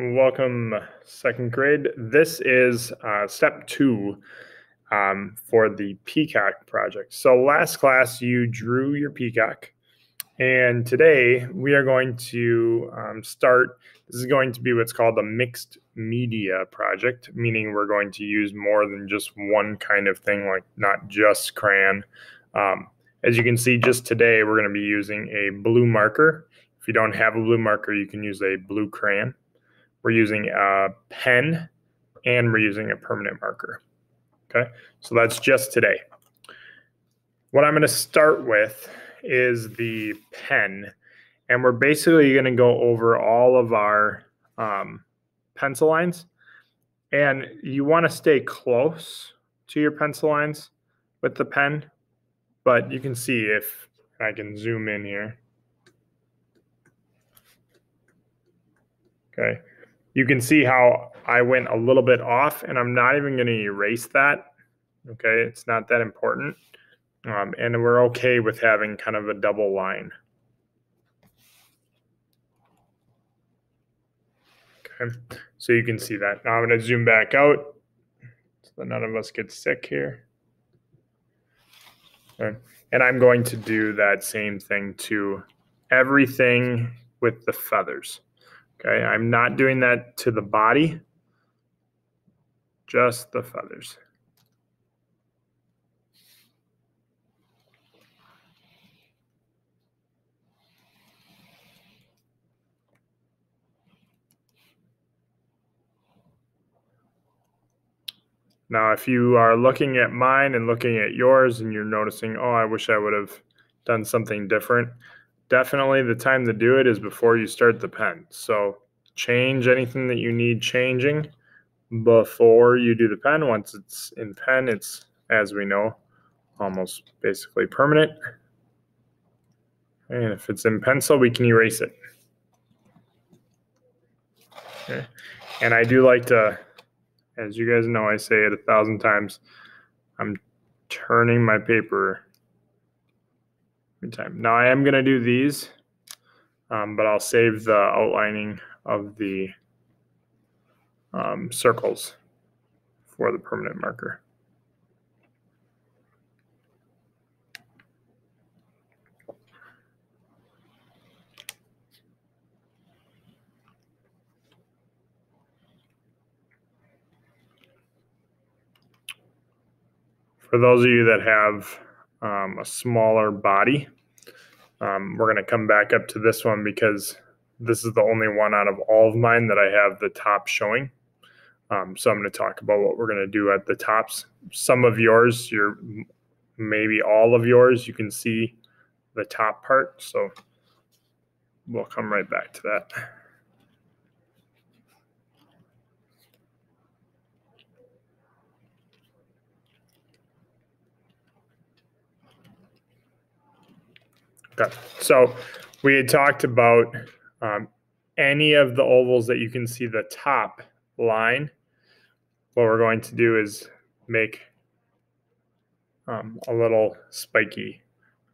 Welcome, second grade. This is uh, step two um, for the peacock project. So last class you drew your peacock and today we are going to um, start, this is going to be what's called a mixed media project, meaning we're going to use more than just one kind of thing, like not just crayon. Um, as you can see, just today we're going to be using a blue marker. If you don't have a blue marker, you can use a blue crayon. We're using a pen and we're using a permanent marker. Okay, so that's just today. What I'm going to start with is the pen, and we're basically going to go over all of our um, pencil lines. And you want to stay close to your pencil lines with the pen, but you can see if I can zoom in here. Okay, you can see how I went a little bit off and I'm not even going to erase that. Okay, it's not that important. Um, and we're okay with having kind of a double line. Okay, so you can see that. Now I'm going to zoom back out so that none of us get sick here. Okay. And I'm going to do that same thing to everything with the feathers. Okay, I'm not doing that to the body, just the feathers. Now, if you are looking at mine and looking at yours and you're noticing, oh, I wish I would have done something different, definitely the time to do it is before you start the pen. So change anything that you need changing before you do the pen. Once it's in pen, it's, as we know, almost basically permanent. And if it's in pencil, we can erase it. Okay. And I do like to, as you guys know, I say it a thousand times, I'm turning my paper time. Now I am going to do these, um, but I'll save the outlining of the um, circles for the permanent marker. For those of you that have um, a smaller body. Um, we're going to come back up to this one because this is the only one out of all of mine that I have the top showing. Um, so I'm going to talk about what we're going to do at the tops. Some of yours, your maybe all of yours, you can see the top part. So we'll come right back to that. Okay, so we had talked about um, any of the ovals that you can see the top line. What we're going to do is make um, a little spiky.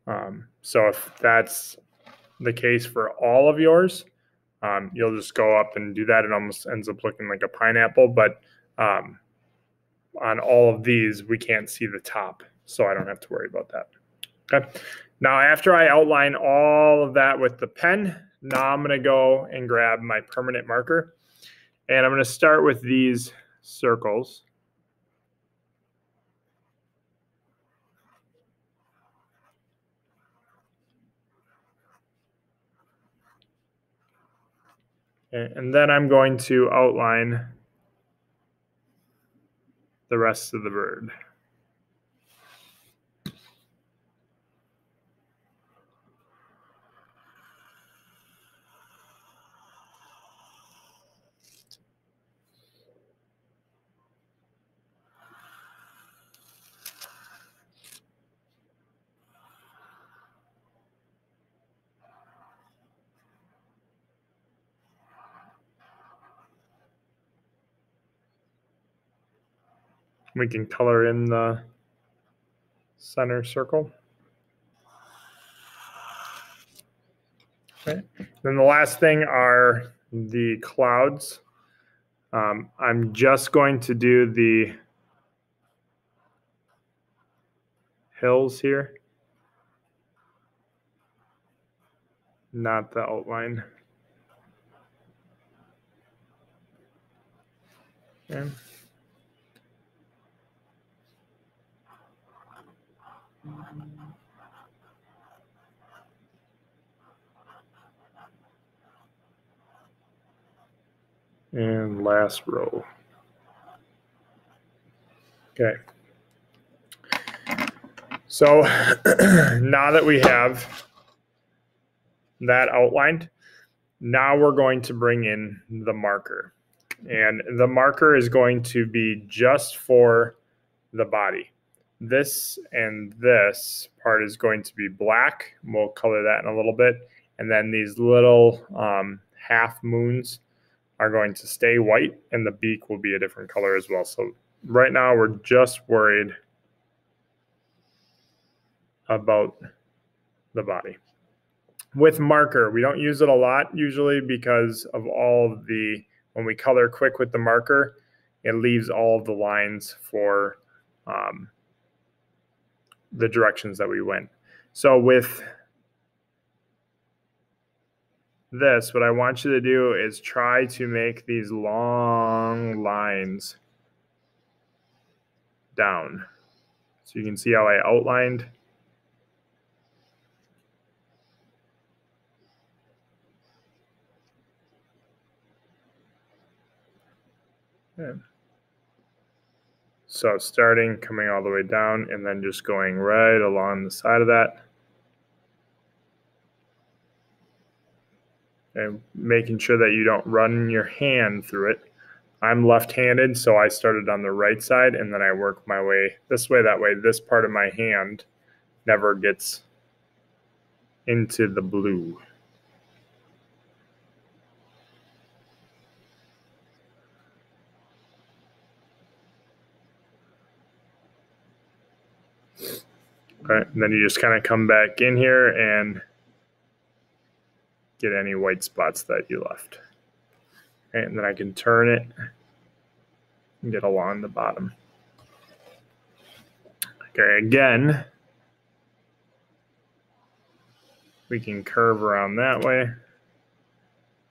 Um, so if that's the case for all of yours, um, you'll just go up and do that. It almost ends up looking like a pineapple, but um, on all of these, we can't see the top, so I don't have to worry about that. Okay. Now, after I outline all of that with the pen, now I'm going to go and grab my permanent marker. And I'm going to start with these circles. And then I'm going to outline the rest of the bird. We can color in the center circle. Okay. Then the last thing are the clouds. Um, I'm just going to do the hills here, not the outline. Okay. And last row. Okay. So now that we have that outlined, now we're going to bring in the marker. And the marker is going to be just for the body. This and this part is going to be black. We'll color that in a little bit. And then these little um, half moons are going to stay white and the beak will be a different color as well. So right now we're just worried about the body. With marker, we don't use it a lot usually because of all of the, when we color quick with the marker, it leaves all of the lines for um, the directions that we went. So with this, what I want you to do is try to make these long lines down. So you can see how I outlined. Okay. So starting, coming all the way down, and then just going right along the side of that. And making sure that you don't run your hand through it. I'm left-handed, so I started on the right side, and then I work my way this way, that way. This part of my hand never gets into the blue. Okay, and then you just kind of come back in here and get any white spots that you left. And then I can turn it and get along the bottom. Okay, again, we can curve around that way.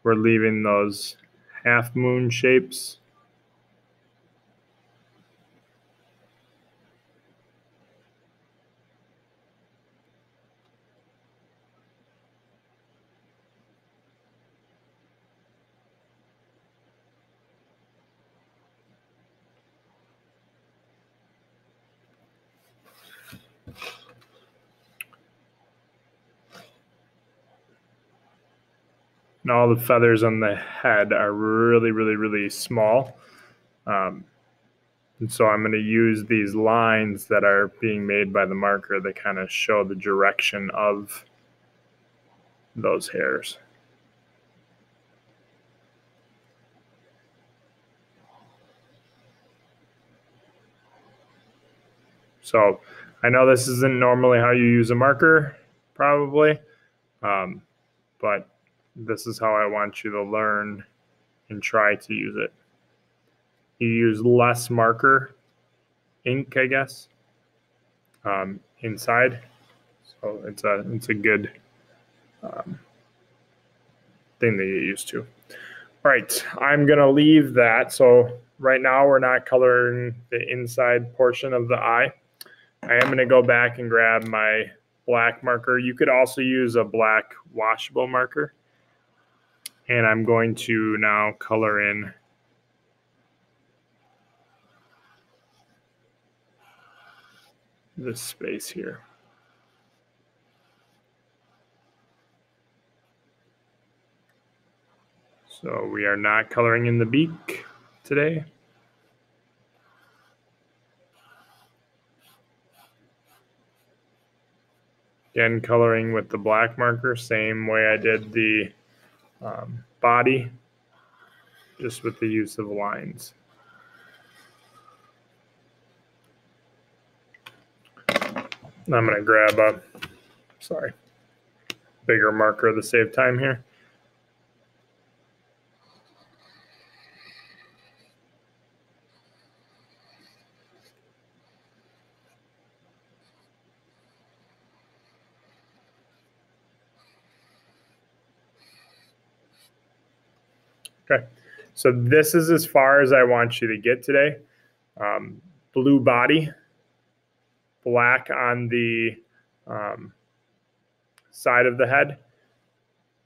We're leaving those half moon shapes. And all the feathers on the head are really, really, really small. Um, and so I'm going to use these lines that are being made by the marker that kind of show the direction of those hairs. So I know this isn't normally how you use a marker, probably, um, but this is how I want you to learn and try to use it. You use less marker ink, I guess, um, inside. So it's a it's a good um, thing to get used to. All right, I'm gonna leave that. So right now we're not coloring the inside portion of the eye. I am gonna go back and grab my black marker. You could also use a black washable marker and I'm going to now color in this space here. So we are not coloring in the beak today. Again, coloring with the black marker, same way I did the um, body, just with the use of lines. I'm going to grab a, sorry, bigger marker to save time here. Okay. So this is as far as I want you to get today. Um, blue body, black on the um, side of the head.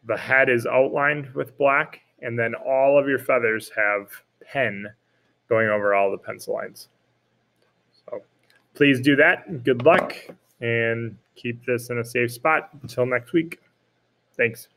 The head is outlined with black, and then all of your feathers have pen going over all the pencil lines. So please do that. Good luck and keep this in a safe spot until next week. Thanks.